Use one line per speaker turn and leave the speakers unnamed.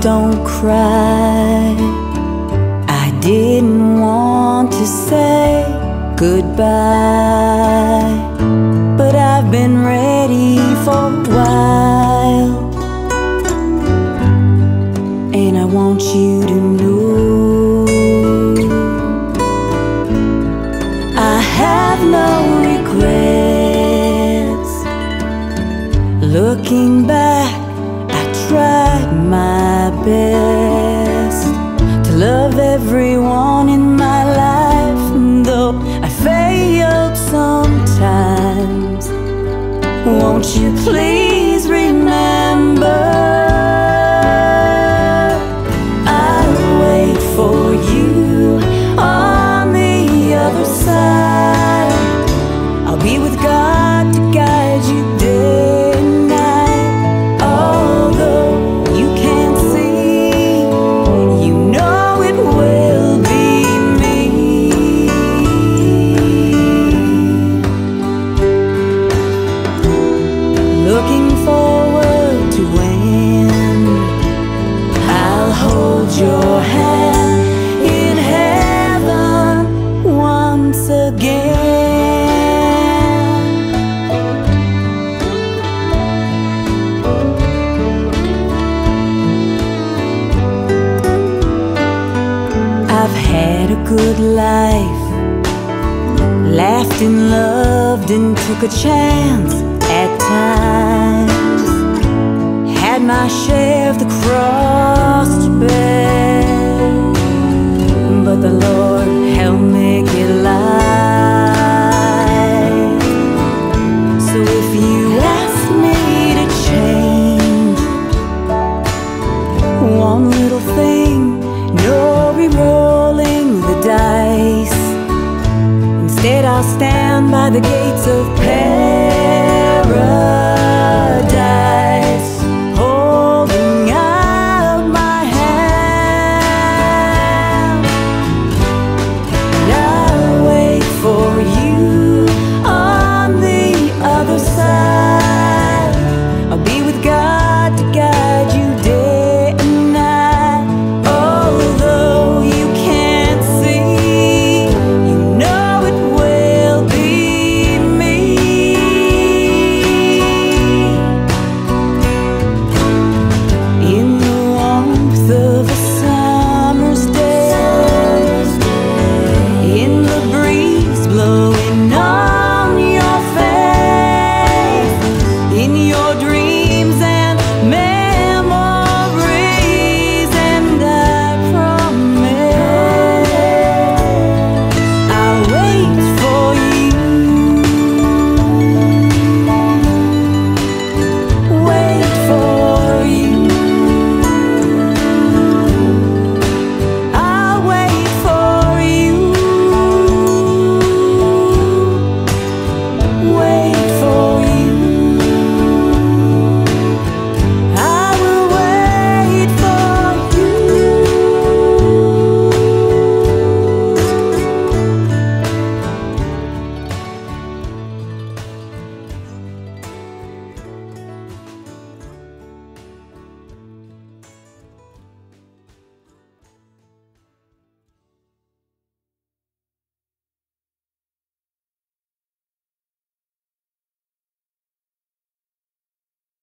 don't cry. I didn't want to say goodbye, but I've been ready for a while, and I want you to know I have no regrets. Looking back, I tried my best to love everyone in my life, and though I failed sometimes. Won't you please good life, laughed and loved and took a chance at times. Had my share of the cross to bear, but the Lord helped me get light. So if you ask me to change one little thing, no I'll stand by the gates of paradise.